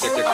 que, que,